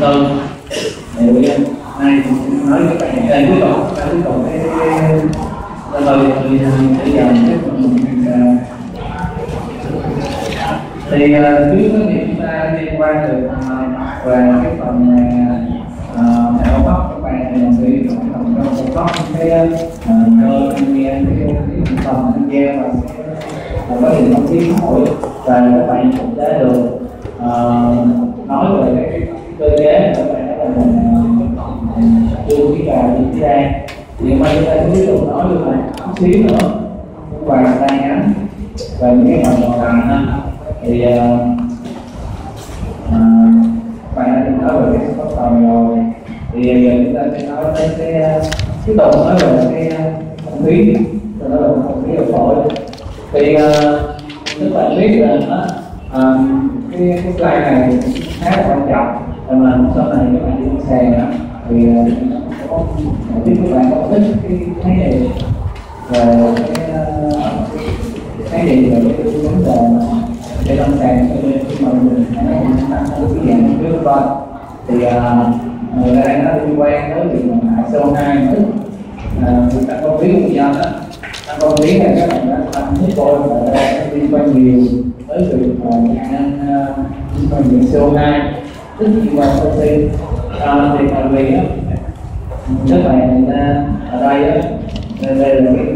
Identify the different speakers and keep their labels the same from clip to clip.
Speaker 1: tư thì nay cũng nói với các bạn đây cuối cùng cuối cùng cái tôi tôi bây giờ cái thì uh, trước đó thì chúng ta liên quan được uh, về cái phần uh, đạo pháp các bạn thì mình sẽ phần trong có cái cơ anh nghe cái phần anh nghe và có thể thông tin xã hội và các bạn cũng đã được uh, nói về cái cơ chế các bạn là mình đưa cái gà cái ra. Thì mai chúng ta cũng tiếp tục nói được là chút xíu nữa và tay ngắn và những cái phần còn lại ha thì uh, uh, bạn đã nói về cái bắt đầu rồi. Thì giờ chúng ta sẽ nói đến cái ờ, tiếp tục nói về cái không khí. Cho nó là không khí ở phổi thì uh, các bạn biết là uh, cái cái slide này khá là quan trọng mà sau này các bạn đi trên sàn thì ờ, có biết các bạn có thích cái khái niệm về cái khái niệm về cái vấn đề để lâm sàng cho nên khi mà mình. Nói chúng ta có cái dạng trước coi thì ờ, người ta đang nói liên quan tới việc mà hạ CO2 mà nữa. Người ta có biết nguyên nhân đó. Ta có biết là các bạn đã tâm với tôi và đang liên quan nhiều tới việc mà nạn nhân liên quan đến CO2 rất nhiều vào công ty oxy thì tại vì á các bạn người ta ở đây á. Đây, đây là cái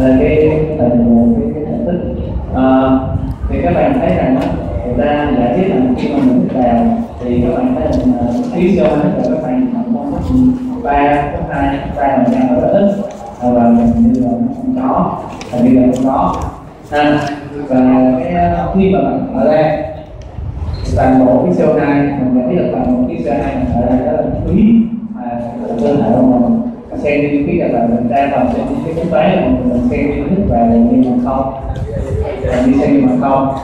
Speaker 1: là cái thành cái cái thành tích à, thì các bạn thấy rằng á người ta giải thích rằng khi mà mình vào thì các bạn thấy là khí CO là các bạn khoảng ba cấp hai ba là nhau rất ít. Và mình như là không có hình như là không có. À, và cái ờ, khi mà bạn mở ra toàn bộ cái CO2 mình nhận thích được toàn bộ cái CO2 mình mở ra đó là khí mà cơ thể của mình xem đi cái là mình ra vào xem đi cái tế mà mình xem đi thức về là như mà không. Là đi xem như mà không.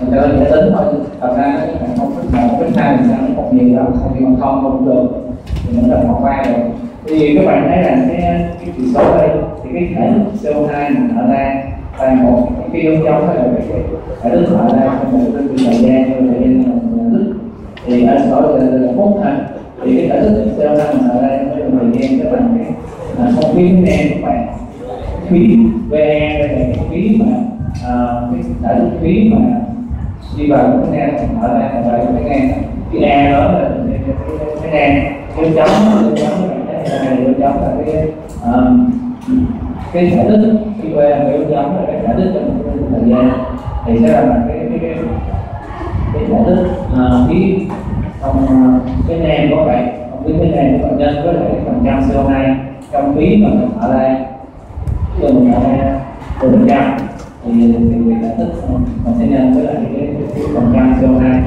Speaker 1: Mình đã lên tính thôi. Thật ra nó không thích một thích hai mình nó một nhiều đâu, không như mà không không được. Thì mình cần một qua rồi. Thì các bạn thấy là cái cái chỉ số đây, thì cái thể CO2 mình ở ra toàn một cái giống giống hay là cái à, cái đức ở ra không phải cái thời gian thời gian là đức thì anh có là phút thành thì cái thể thức CO2 mình ra đây thời gian các bạn cái là không khí đen các bạn. Khí VE đây là khí mà à, cái thể thức khí mà đi vào cái nang ở ra là vậy cái nang cái e đó là cái nang cái chấm cái chấm cái này, cái chấm là cái à, cái sở thích khi qua cái giống là cái sở thích trong thời gian thì sẽ là cái cái cái cái thể tích à, khí trong à, cái nền của bạn không biết cái nền của bệnh nhân với lại cái phần trăm CO2 trong khí mà mình ở đây khi mình ở đây từ phần trăm thì thì việc là thích mình sẽ nhân với lại cái, cái phần trăm CO2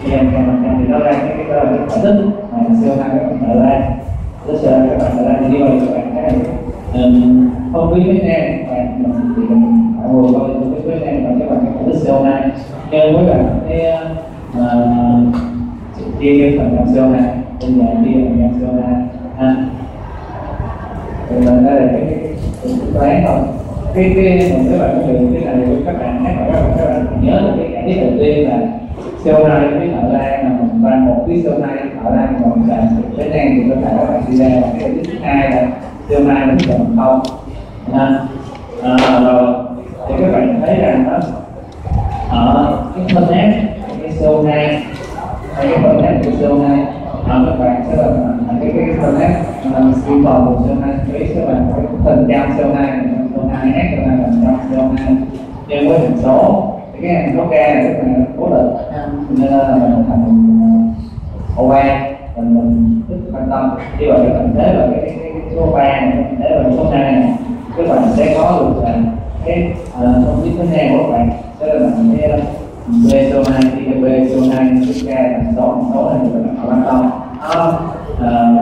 Speaker 1: khi em cho phần trăm thì nó ra cái cái là cái sở thích mà CO2 các bạn ở đây rất là các bạn ở đây thì như vậy các bạn thấy không biết mấy em, và mình người mình phải ngồi coi không biết mấy em và các bạn cái tích CO2 nhưng với bạn cái chia cái phần trăm CO2 bây giờ chia phần trăm CO2 ha thì mình đây là cái cái toán không cái cái, mình các bạn có được cái này các bạn hát các bạn các bạn nhớ được cái giải thích đầu tiên là CO2 với thợ lan là mình ra một cái CO2 thợ lan mà mình làm cái đen thì có thể các bạn đi ra và cái thứ hai là CO2 nó còn không à, rồi thì các bạn thấy rằng đó ở cái phân ép cái CO2 hay cái phân ép của CO2 ở các bạn sẽ là cái cái phần ép yêu cầu của CO2 với các bạn có phần trăm CO2 CO2 S là phần trăm CO2 nhân với hình số thì cái hình số K này rất là cố định. Nên là mình thành OA mình mình rất quan tâm. Như vậy cái tình thế là cái, cái, cái số 3 này cái thế là số 2 này các bạn sẽ có được là cái à, thông tin thứ hai của các bạn. Sẽ là bằng sẽ B số 2 thì cái B số 2 cái K là số số này là bạn quan à, à,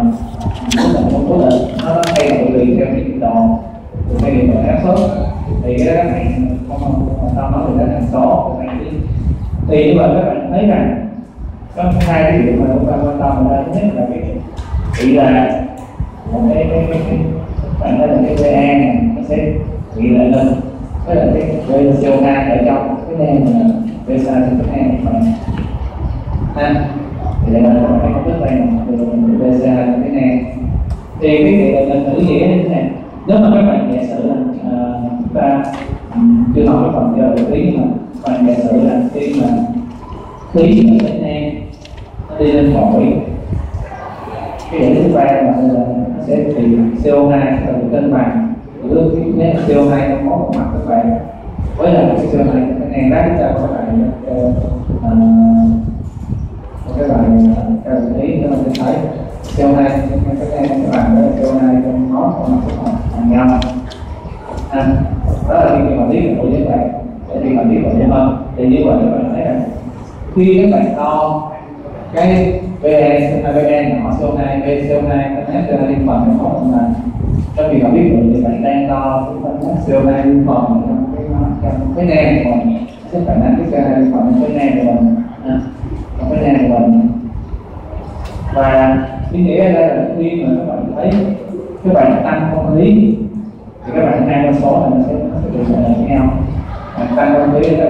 Speaker 1: tâm nó cố là một số định nó thay đổi tùy theo cái nhiệt độ thay đổi áp suất thì cái đó các bạn không quan tâm nó thì là hàng số các bạn đi thì như vậy các bạn thấy rằng có hai cái điều mà chúng ta quan tâm là thứ nhất là cái tỷ là một cái cái cái bạn thấy là cái VA này nó sẽ bị lệ lên với là cái VCO2 ở trong cái đen là VSA thì các em phần ha thì đây là các bạn không biết đây là từ BCA là cái đen thì cái việc là thử nghĩa như thế này nếu mà các bạn giả sử là uh, chúng ta chưa nói cái phần giờ được ý mà bạn giả sử là khi mà khí ở bên em nó đi lên phổi cái điểm thứ ba là sẽ thì CO2 sẽ được cân bằng. Nước cái nếu CO2 nó có một mặt các bạn với lại cái CO2 cái này đó chúng ta có ờ, ờ, bạn ờ, các bạn theo ý để mình thấy. CO2 các em các bạn đó CO2 trong máu trong mặt các bạn hàng nhau à, đó là khi mà biết của các bạn. Để khi mà biết của các bạn thì như vậy các bạn thấy rằng khi các bạn đo cái VN, VN nhỏ CO2, V CO2, các CO2 liên phần trong máu của trong à, à, khi mà biết được thì bạn đang đo CO2 liên phần trong cái trong nang của mình cái khả năng cái CO2 liên phần trong cái nang của mình trong cái nang của mình và ý nghĩa ở đây là khi mà các bạn thấy các bạn tăng không lý thì các bạn hai con số là nó sẽ nó sẽ được với nhau. Tăng không lý là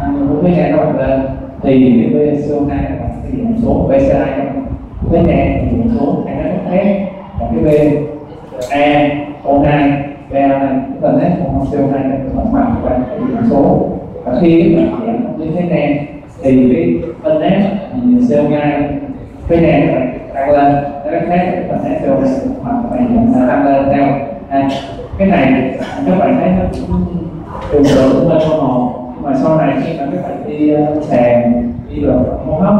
Speaker 1: tăng với nhau các bạn lên thì cái VCO2 các một cái điểm số VCI với nè thì một số hai nó khác. Và cái ờ, B E O2 BA này chúng ta thấy một CO2 này tổng bằng của bạn cái số. Và khi các bạn giảm như thế này thì cái bên nét CO2 cái này nó tăng lên cái khác các bạn thấy CO2 mà các bạn tăng lên theo à, cái này các bạn thấy nó cũng tương tự bên con hồn mà sau này khi mà các bạn đi uh, sàn đi vào hô hấp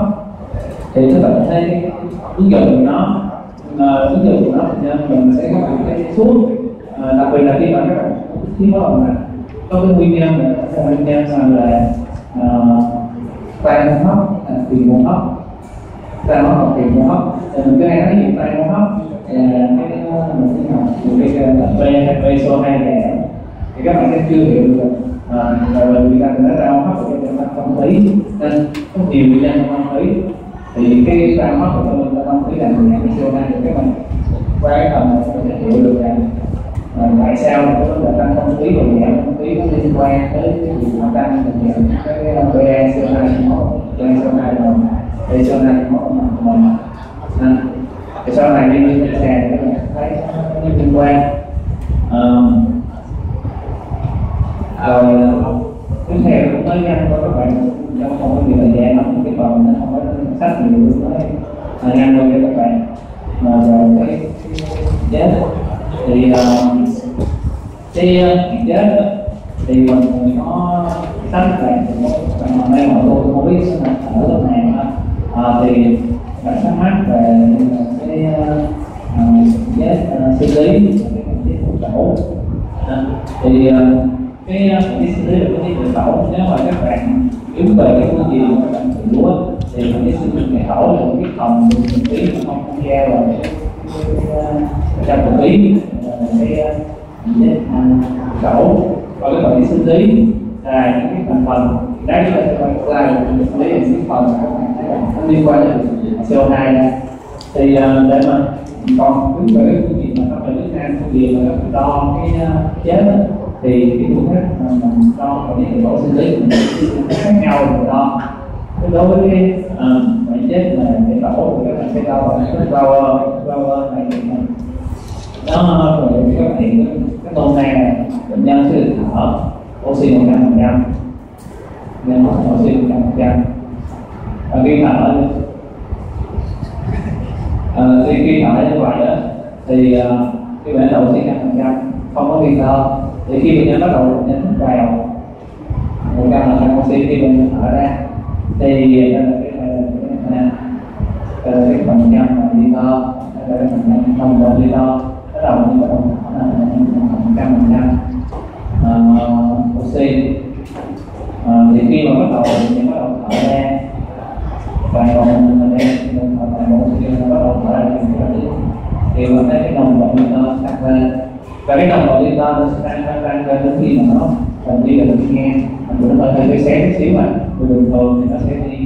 Speaker 1: thì các bạn thấy cái ứng dụng của nó uh, ứng dụng của nó thì mình sẽ các bạn thấy suốt uh, đặc biệt là khi mà các bạn thiếu máu mà có cái nguyên nhân là cái rằng là ờ, tai hô hấp tiền hô hấp tai hô hấp tiền hô hấp thì cái này nó gì tay hô hấp cái mình cái học cái ờ, B B số hai này. Thì các bạn sẽ chưa hiểu được à, vì người ta đã ra hấp của chúng ta không thấy nên có nhiều người dân không thấy thì cái ra hấp của mình là không thấy là người cái CO2 thì các bạn qua cái phần này sẽ hiểu được rằng à, tại sao cái vấn đề tăng không khí và giảm không khí nó liên quan tới cái việc mà tăng và giảm cái PE CO2 trong máu PE CO2 rồi PE CO2 trong máu của mình nên thì sau này đi lên sàn các bạn thấy nó liên quan tiếp theo cũng nói nhanh với các bạn trong không có nhiều thời gian lắm cái phần nó không có sách nhiều nói là nhanh cho các bạn mà rồi cái chết thì cái ờ, chết thì mình có tách bạn bạn mà đây mà tôi không biết là ở lớp này à, thì bạn thắc mắc về cái ờ, chết xử lý cái chỗ dạ. thì cái cái xử lý được cái tự tổ nếu mà các bạn yếu về cái phương diện các bạn tự lúa thì cái sinh lý này tổ là cái phòng mình tí mà không tham gia vào trong một tí cái nhất thành cẩu và cái phần sinh lý là những cái thành phần đấy là các bạn là lý là những phần nó liên quan đến CO2 thì ờ, để mà còn đứng về cái phương diện mà các bạn Việt Nam phương diện mà các đo cái ờ, chết thì cái phương pháp mà mình đo và cái mẫu sinh lý khác nhau rồi đo. Đối với cái ờ, bệnh chết mà để đổ thì các bạn sẽ đo bằng cái power power này đó rồi các bạn hiện cái con này bệnh nhân sẽ được thở oxy một trăm phần trăm. Nên nhân oxy một trăm phần trăm. Và khi thở à, khi khi thở như vậy đó thì ờ, uh, cái bệnh đầu oxy trăm phần trăm không có nghi thở. Thì khi bệnh nhân bắt đầu bệnh nhân vào một trăm phần trăm oxy khi bệnh nhân thở ra thì ờ, đây là cái đây là cái phần trăm là đi to đây là phần trăm không có đi to bắt đầu như vậy là một trăm phần trăm oxy à, thì khi mà bắt đầu mình bắt đầu thở ra và còn mình đây mình thở tại bộ oxy nó bắt đầu thở ra thì mình thấy cái nồng độ nitơ tăng lên và cái nồng độ nitơ nó sẽ tăng tăng tăng lên đến khi mà nó gần đi là mình nghe mình nó hơi hơi xé chút xíu mà người bình thường thì nó sẽ đi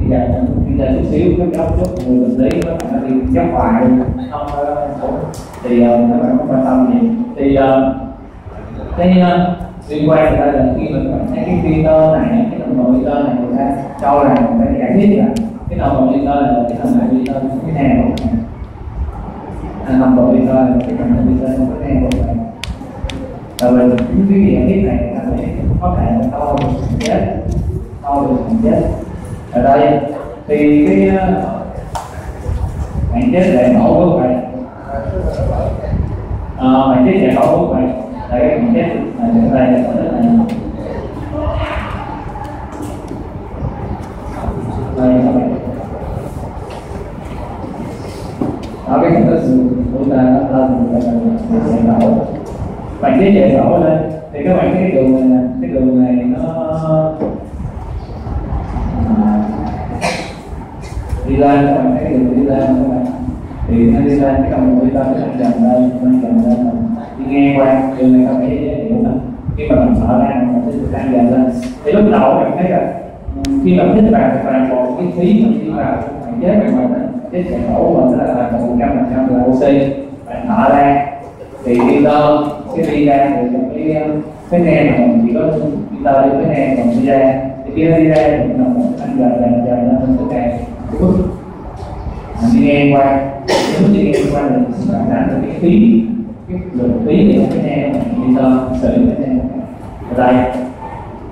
Speaker 1: đi ra đi ra chút xíu cái góc chút người bình lý nó nó đi dốc hoài luôn không thì uh, các bạn không quan tâm gì thì uh, cái uh, liên quan ra là khi mình các thấy cái filter này cái nồng độ filter này người ta cho là phải giải thích là cái nồng độ filter là cái thằng filter như thế nào à, nồng độ nitơ là cái thằng filter như thế nào rồi mình. Những cái giải thích này là sẽ có thể là to được chết to được thành chết. Ở đây thì cái ờ, hạn chế lại nổ của vậy Ờ, à, bạn chết lại nổ của vậy đấy cái bạn chết là chúng ta sẽ rất là đây các bạn. Đó cái hình thức sự của ta nó lên là sẽ nổ bạn chết chạy nổ lên. Thì các bạn thấy cái đường này nè cái đường này nó à, đi lên các bạn thấy cái đường đi lên các bạn thì nó đi lên cái đồng ta lên cái dần lên lên dần lên đi ngang qua đường này các bạn thấy dễ hiểu nè khi mà mình mở ra mình sẽ được tăng dần lên. Thì lúc đầu mình thấy là, khi mà thích vào thì toàn bộ cái khí mà đi vào bạn chế bạn mình cái sẽ nổ mình là là một trăm phần trăm là oxy bạn thở ra. Thì đi tơ cái đi ra thì cái ờ, cái nghe mà mình chỉ có đi tơ đi cái nem mình đi ra. Thì khi nó đi ra thì mình tăng dần dần dần lên mình sẽ càng bức mình đi ngang qua. Nếu đi ngang qua thì bạn đã được cái phí. Cái lượng phí thì cái nem đi tơ xử cái nem ở đây.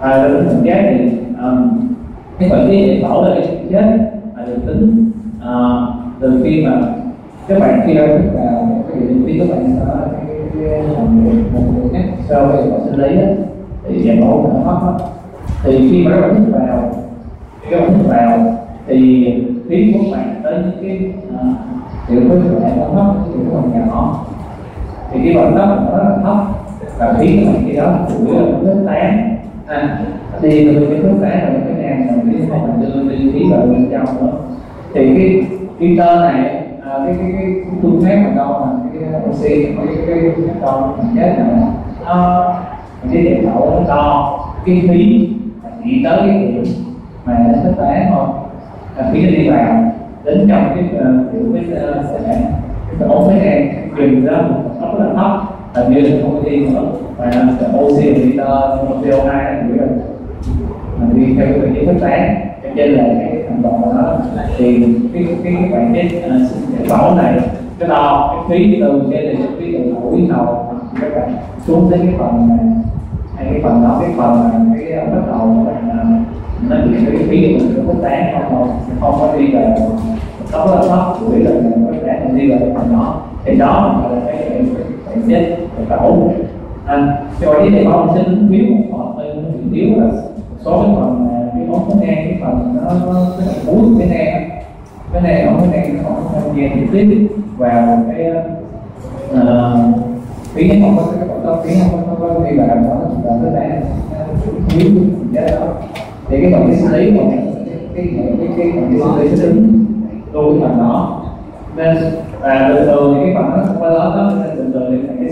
Speaker 1: À, đối với thực chất thì um, cái khoản phí để bảo là chết là được tính uh, từ khi mà các bạn khi đã thức vào cái điều phí các bạn có cái một cái sau khi họ sinh lý thì giải mẫu nó hấp thì khi mà các bạn thức vào các bạn thức vào thì phí của bạn tới những cái à, tiểu khối các bạn nó thấp thì nó còn nhỏ. Thì cái vận tốc nó rất là thấp. Và khiến của bạn đó chủ yếu là nước tán. À, đi từ cái nước tán rồi cái nang rồi cái phòng mình đưa đi khí vào bên trong nữa thì cái cái tơ này à, cái cái cái phương pháp mà đâu mà cái oxy cái cái cái con chết này. Nó cái điện thổ nó to cái khí chỉ tới cái điểm mà nó thích tán thôi. Là khi nó đi vào đến trong cái kiểu cái ờ, sẽ cái ổ cái này truyền đó nó rất là thấp hình như là không có ờ, đi nữa và oxy đi tơ CO2 nó rồi mình đi theo cái vị phát tán cho nên là cái thành phần của nó. Thì cái cái cái bạn chết uh, phẫu này cái đo cái phí từ trên này phí từ mũi đầu các bạn xuống tới cái phần này. Hay cái phần đó cái phần mà cái bắt đầu là nó bị cái phí của mình nó tán không không không có đi về có là thấp chủ yếu là mình có tán đi về phần đó. Thì đó là cái cái chết phẫu à, cho cái này con sinh thiếu một phần hơi thiếu là số cái phần cái món cái nghe cái phần nó cái phần cuối cái nang cái này nó cái này nó không tham gia trực tiếp vào cái uh, phí không có cái phần tóc phí không có có đi vào đó là cái nang thiếu cái đó thì cái phần cái sinh lý còn cái cái cái phần cái sinh lý sẽ đứng cái phần đó. Nên và từ từ thì cái phần nó không quá lớn đó nên từ từ thì cái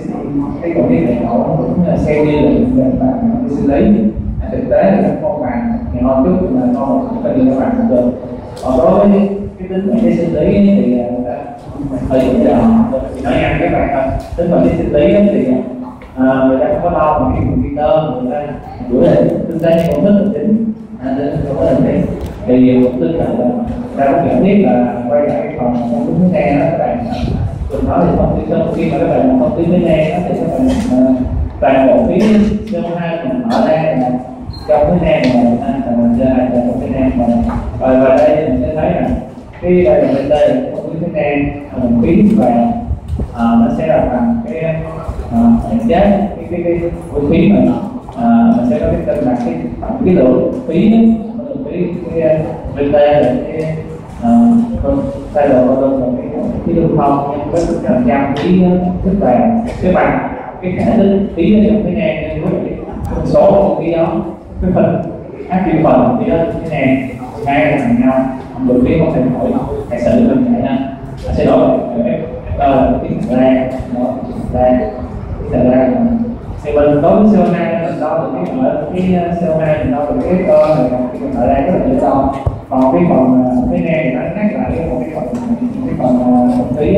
Speaker 1: cái còn cái hệ cậu nó cũng xem như là về phần cái sinh lý à, thực tế là con bạn ngày hôm trước là con một phải đi các bạn cũng được. Còn đối với cái tính mệnh cái sinh lý thì thời điểm giờ thì nói nhanh các bạn thôi. Tính mệnh cái sinh lý thì à, người ta không có đo bằng cái computer người ta gửi lại tương tác như công thức là chính nên không có hình tính thì tức là ta có nhận biết là quay lại cái phần công thức nghe đó các bạn. Thường đó thì không khi khi mà các bạn không tính với nghe đó thì các bạn ờ, toàn bộ phía CO2 mình mở ra là trong cái nang mà mình ăn là mình ra là một cái nang mà và và đây mình sẽ thấy là khi đây là bên đây là một cái nang mình biến và à, nó sẽ là bằng cái ờ, hạn chế cái cái cái vũ khí mà à, mình sẽ có cái cân nặng cái tổng cái lượng phí lượng phí cái à, bên đây là cái à, sai đồ bao gồm cái cái lưu thông nhưng với phần trăm phí tức là cái bằng cái khả à, năng phí nó giống cái nang với cái số phí đó. Cái phần khác cái phần thì đó cái ngang ngay là bằng nhau được biết không thể hỏi hay sợ mình vậy ha sẽ đổi đó là cái thằng ra đó ra cái thằng ra thì mình đối với CO2 mình đo được cái ở cái CO2 mình đo được cái cơ này còn cái ở đây rất là dễ đo còn cái phần à, cái này thì nó nhắc lại cái một cái phần à, cái phần à, không khí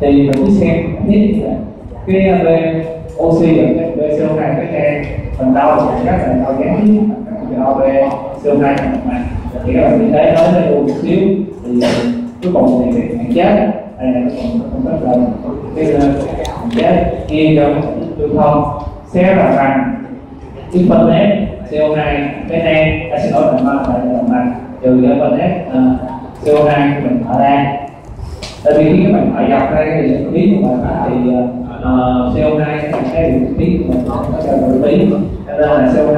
Speaker 1: thì mình cứ xem, nhất cái về oxy và cái CO2 cái này phần đau thì chắc là đau đo giá POB CO2 mà thì các bạn thấy nói với tôi một xíu, thì cuối cùng thì cái hạn chế đây là còn rất là cái hạn chế ghi trong lưu thông. Xé là rằng cái phần né CO2 cái này ta sẽ nói bằng ba lại là bằng trừ cái phân nét CO2 của mình thở ra tại vì khi các bạn thở dọc ra thì lượng khí của bạn thì uh, CO2 là cái lượng khí của nó nó sẽ đổi tí. Cho nên là CO2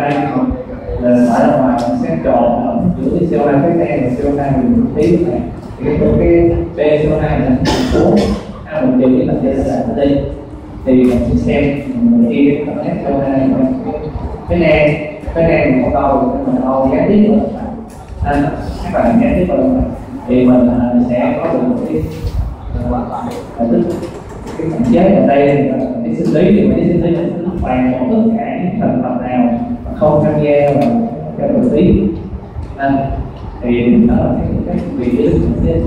Speaker 1: là phải ra ngoài nó sẽ trộn giữa cái CO2 cái đen và CO2 lượng khí của này thì cái cái B CO2 là xuống hai một trừ là thành ra là đi thì mình sẽ xem mình đi cái phân CO2 cái này cái này mình có câu mình câu gián tiếp rồi. Anh các bạn gián tiếp rồi. Thì à, mình sẽ có được một cái à, tích cái hạn chế ở đây là cái sinh lý, thì cái sinh lý là toàn bộ tất cả những thành phần nào mà không tham gia vào cái vật lý nên thì đó là cái cái vị trí cái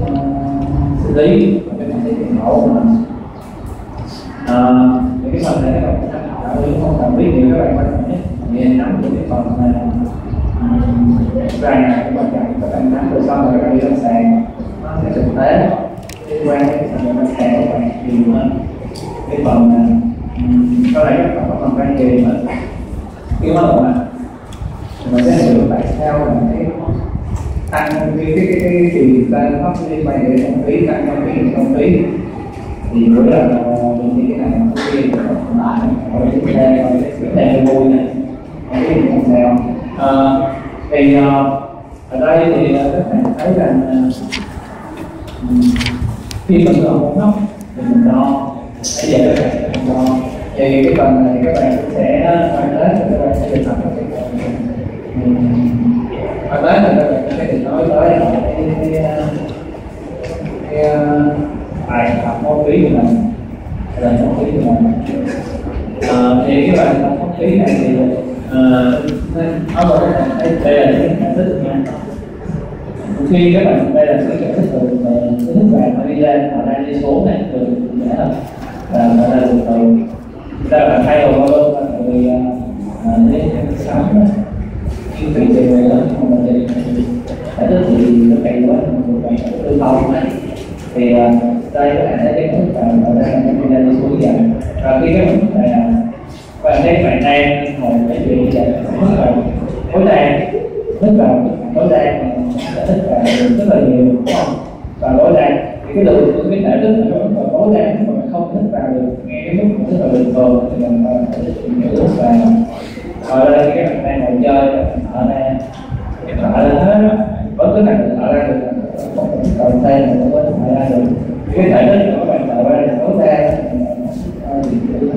Speaker 1: sinh lý và cái cái tiền mẫu của mình cái phần này các bạn tham khảo nếu không cần biết thì các bạn quan trọng nhất, nghe nắm được cái phần này rằng là các bạn chạy các bạn nắm được xong rồi các bạn đi lên sàn, nó sẽ thực tế liên quan đến phần mặt sàn các bạn nhiều hơn cái phần này có lẽ là có phần quan gì mà cái bắt đầu mà mình sẽ hiểu tại sao là cái tăng cái cái cái cái gì ta nó liên quan đến không khí tăng không khí không khí thì mỗi lần mình đi cái này cái kia cũng lại chúng ta xe chúng ta vui này cái gì cũng theo thì ở đây thì các bạn thấy rằng khi mình đo một nóc mình đo để giờ các bạn mình đo thì cái phần này các bạn sẽ hoàn tới thì các bạn sẽ được học cái quan tới thì các bạn sẽ được nói tới cái cái bài học môn phí của mình là môn phí của mình. Ờ, thì cái bài học môn phí này thì ờ, nó gọi là đây là những giải thích mà khi các bạn đây là cái giải thích từ cái thức vàng nó đi lên họ đang đi xuống này à, từ dễ hơn và nó là từ từ ta là thay đổi luôn tại vì à, à, cái sóng khi bị về người lớn không là gì phải thích thì nó cày quá mình phải lưu phòng này. Thì đây các bạn thấy cái thức vàng ở đang đi lên, đi xuống dần. Và khi các bạn này và đây bạn đang ngồi cái chuyện là nước vào khối đan nước vào khối đan thích vào rất là nhiều, đúng không? Và đối đan thì cái lượng của cái thể tích nó và tối đa mà không thích vào được, nghe cái mức rất là bình thường thì mình phải thích nhiều nước ở đây cái bạn đang ngồi chơi ở đây thở ra. Hết có cái này thở ra được không cần tay mà cũng có thở ra được. Cái thể tích của các bạn thở ra là tối đa thì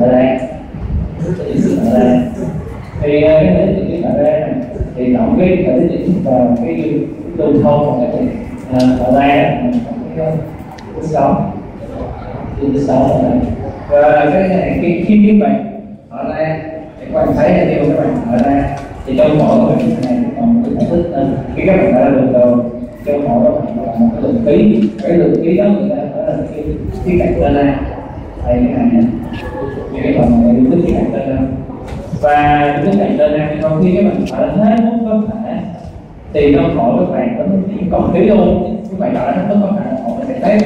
Speaker 1: ra. Chỉ thở ra thì à, cái thể tích thở ra, thì tổng cái thể tích vào cái từ thông một à, à, cái thở ra cái sống cái sống ở và cái này khi khi các bạn họ ra thì các bạn thấy là điều các bạn họ ra thì trong mỗi người này còn một cái thể tích nên khi các bạn đã được rồi trong mỗi đó là một cái lượng ký cái lượng ký đó người ta phải là cái cái cạnh tên ra thầy cái này nè. Cái phần này cái cái cạnh tên ra và cái cạnh tên ra sau khi các bạn phải hết mức có thể thì nó khổ các bạn có những còn thiếu luôn các bạn thở nó có thể họ sẽ thấy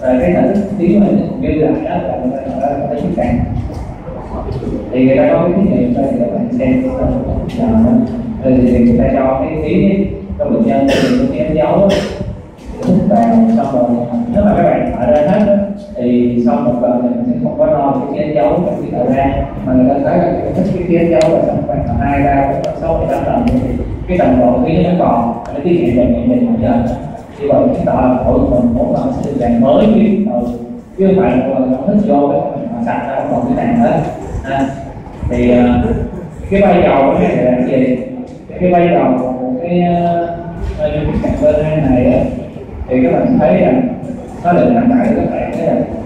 Speaker 1: và cái thành tích tiếng mà ghi lại đó là người ta thở ra cái khí cạnh thì người ta có cái thí nghiệm đây các bạn xem thì người ta cho cái tiếng cho bệnh nhân thì cái em dấu. Hút vào xong rồi, nếu mà các bạn thở ra hết thì sau một lần thì mình sẽ không có lo cái cái dấu cái khi thở ra. Mà người ta thấy là cái thích cái cái dấu là xong khoảng hai ba sáu bảy tám lần thì cái tầm độ khí nó còn nó tiết kiệm được nhận định một giờ như vậy chúng ta phổi mình muốn làm sự dạng mới chứ chứ không phải là nó hết vô cái mà sạch ra không còn cái tàn hết. À, thì à, cái vai trò của cái này là gì? Cái vai trò của cái như cái bên hai này á thì các bạn thấy rằng nó được nặng tại các bạn thấy rằng à.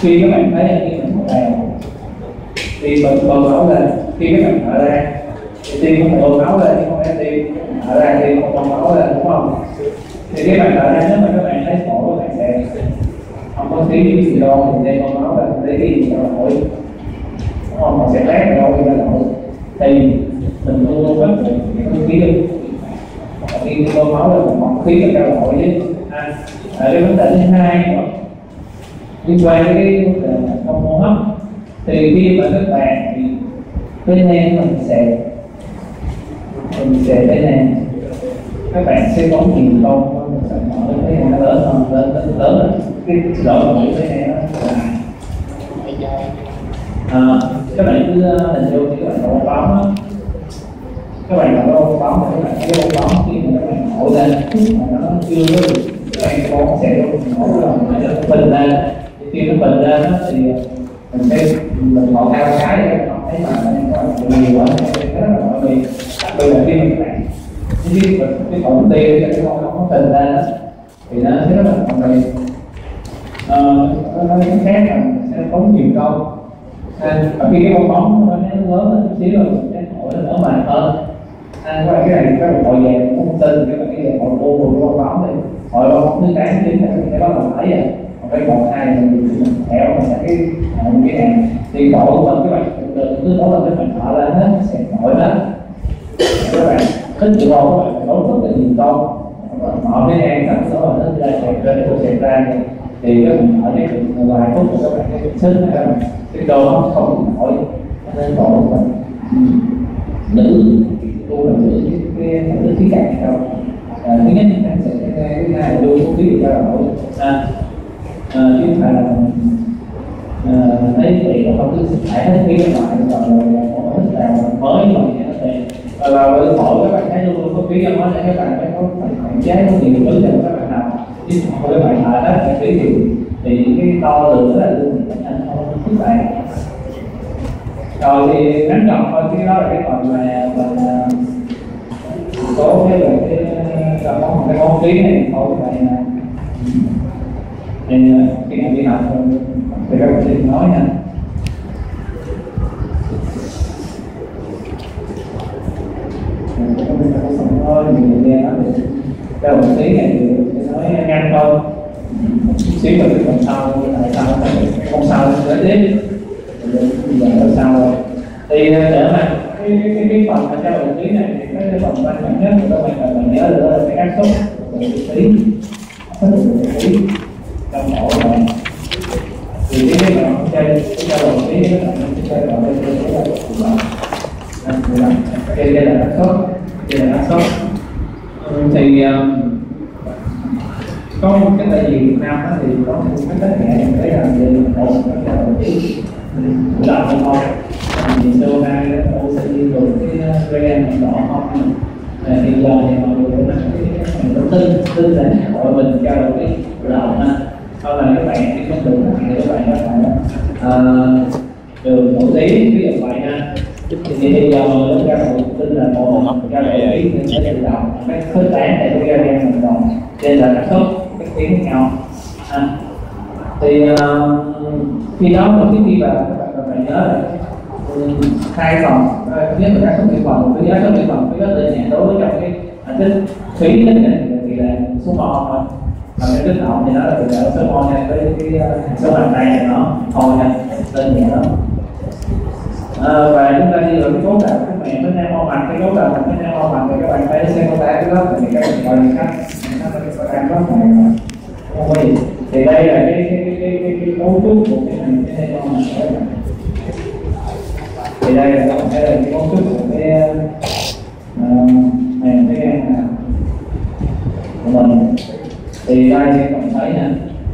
Speaker 1: khi các bạn thấy như mình một đèo thì mình bầu máu lên. Khi các bạn thở ra thì tim không bơm máu lên chứ không phải tim thở ra tim không bơm máu lên đúng không? Thì cái bạn thở ra nếu mà các bạn thấy phổi các bạn sẽ không có khí những gì đâu thì đây bơm máu lên lấy cái gì cho phổi đúng không? Mà sẽ lát đâu đi là nổi thì mình luôn luôn bắt buộc cái không khí đi khi bơm máu lên mình không khí là trao nổi với à, cái vấn đề thứ hai liên quan đến cái vấn đề không hô hấp. Thì khi mà các bạn thì bên em mình sẽ mình sẽ bên em các bạn sẽ có nhiều câu mình sẽ mở cái nó lớn hơn lớn lớn lớn hơn. Cái lỗ của cái này nó là à, các bạn cứ à, hình dung các bạn đọc báo đó. các bạn đọc báo thì các bạn cái bóng báo khi mà các bạn nổi lên. Mà nó chưa có được các bạn có sẽ nổi lên nó bình lên. Khi nó bình lên đó, thì mình sẽ mình ngồi cao cái để các thấy mà mình có nhiều quá thì rất là mọi người đặc biệt là khi mình các bạn cái cái cái cổng tiền cái con không bình lên đó, thì nó sẽ rất là mọi người ờ, nó nói cái khác là mình sẽ tốn nhiều câu à, và khi cái bong bóng nó nó lớn hơn chút xíu rồi mình sẽ hỏi nó mở màn hơn à, các cái này các bạn gọi về cũng không tin các bạn cái này gọi ô một cái bong bóng thì gọi bong bóng thứ cái chính là sẽ bắt đầu thấy rồi còn cái một hai mình mình theo mình sẽ cái à, cái hàng thì gọi của mình các bạn từ cứ đó là cái bạn thở ra hết sẽ nổi hết các bạn thích chịu không các bạn phải nói rất là nhiều câu mở cái em cảm số là nó ra chạy ra để chạy ra. Thì thì các bạn ở đây vài phút các bạn cái sức này các bạn cái đầu nó không nổi nên gọi của mình nữ cô là nữ cái nữ khí cạnh đâu à, thứ nhất anh sẽ cái này là luôn không biết ra nổi à, à, chứ không phải là Ờ, thấy thì nó không cứ phải hết phía ngoài và rồi có thích là mới mà nó thì và là với hội các bạn thấy luôn có phí văn hóa để các bạn phải có hạn chế có nhiều thứ để các bạn nào chứ không các bạn lại hết phí thì thì cái to lượng là luôn anh không thích bạn rồi thì ngắn gọn thôi, cái đó là cái phần mà mình à, số cái về cái cái món cái món phí này thôi này thì à, à, khi nào đi học thì các bạn sẽ nói nha. Thôi mình nghe nói được ra một tí này thì sẽ nói nhanh thôi. Xíu rồi cái phần sau tại sao không sau tới tiếp giờ là sau rồi? Thì ờ, để mà cái cái cái, cái phần mà trao đổi tí này thì cái phần quan trọng nhất của các bạn là mình nhớ là cái áp suất của tí. Áp suất của tí. Trong mẫu này thì cái cái bạn ừ, um, chơi cái trao đổi tí nó là cái chơi vào đây cái là của bạn cái đây là áp suất đây là áp suất thì có một cái tại vì Việt Nam đó thì có một cái thế nhẹ mình thấy là về một cái uh, đầu tiên làm không thôi thì CO2 oxy rồi cái gen đỏ không thì giờ thì mọi người cũng cái mình có tin tin là hội mình cho được cái lợn ha sau này các bạn thì không được ờ, thì các bạn có thể đường mẫu tí ví dụ vậy ha thì bây giờ nó ra một tin là một ra một tí nên sẽ tự động cái khớp tán để cái gen mình đồng trên là các khớp các tiếng với nhau. Ha thì uh, khi đó một cái khi mà các bạn các bạn nhớ là hai phần ờ, thứ nhất là các số tiểu phần thứ nhất số tiểu phần thứ nhất là nhà đối với trong cái cái phí nhất định thì là số mol thôi còn cái kích động thì nó là từ lệ số mol này với cái số bàn tay này nó thôi nha tên nhẹ lắm. À, và chúng ta đi được cái cấu tạo cái mẹ với neo mặt cái cấu tạo cái neo mặt thì các bạn thấy xem có ba cái lớp thì các bạn coi cách các bạn có này không có gì. Thì đây là cái cái cái cái cái, cái cấu trúc của cái này cái neo mặt các thì đây là các bạn thấy là cái cấu trúc của cái ờ, mềm cái gan của mình thì đây sẽ bạn thấy nè,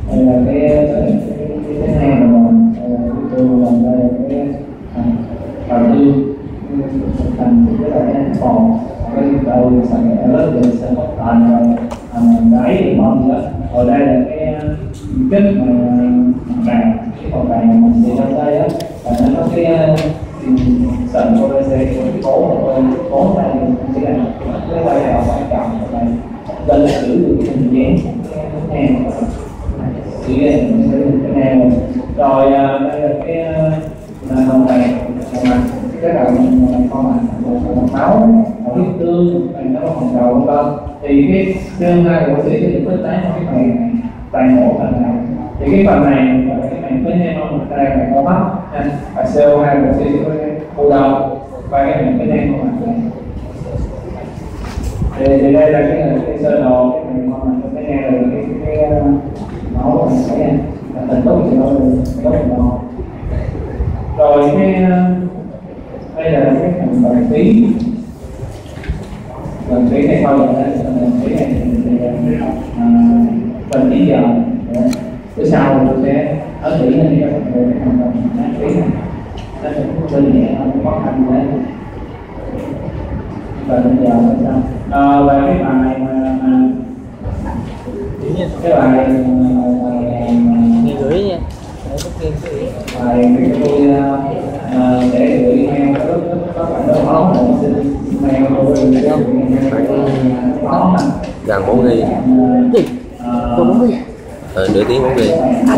Speaker 1: đây là cái cái cái cái hang của mình ờ, đây là cái cơ của mình đây là cái đầu tư thành cái là cái phòng cái đầu sàn nghệ lớp thì sẽ mất thành rồi thành đáy thì mong nữa rồi đây là cái kích mà bàn cái phòng bàn mình thì trong đây á. Và nó có cái ờ, sàn của đây BC cái cố của bên cố đây chỉ là cái vai là quan trọng này đây đây là giữ được cái hình dáng cái ngang chỉ là cái ngang rồi đây là cái là này hồng này cái đầu mình con mạch máu huyết tương nó có hồng đầu vân vân thì cái đơn hai của sĩ thì được tái một cái phần tài mổ phần này thì cái phần này là cái mảnh với hai con một tay này có mắt và CO2 của sĩ sẽ có khu đầu và cái hình cái đen của mặt này thì, thì đây là cái, cái sơ đồ cái hình con mặt máu mình thấy nha tình tốt thì nó tốt nó. Rồi cái ờ, đây là cái thành phần phí phần phí này thôi là phần phí này thì à, phần chỉ giờ ờ, bữa sau tôi sẽ ở kỹ lên cho mọi người cái thành phần phí này. Nó sẽ đơn nhẹ, không khó khăn đấy. Và bây giờ sao? À, và cái bài mà, mà cái bài
Speaker 2: nghe gửi nha
Speaker 1: bài gửi để gửi em các bạn đó máu xin bạn
Speaker 3: gần bốn ghi.
Speaker 1: Gì
Speaker 2: tôi muốn
Speaker 3: ờ nửa tiếng muốn ghi. À,